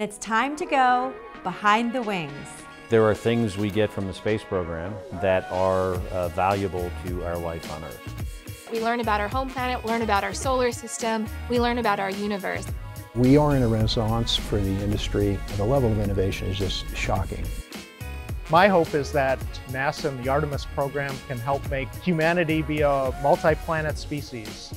It's time to go behind the wings. There are things we get from the space program that are uh, valuable to our life on Earth. We learn about our home planet, learn about our solar system, we learn about our universe. We are in a renaissance for the industry. The level of innovation is just shocking. My hope is that NASA and the Artemis program can help make humanity be a multi-planet species.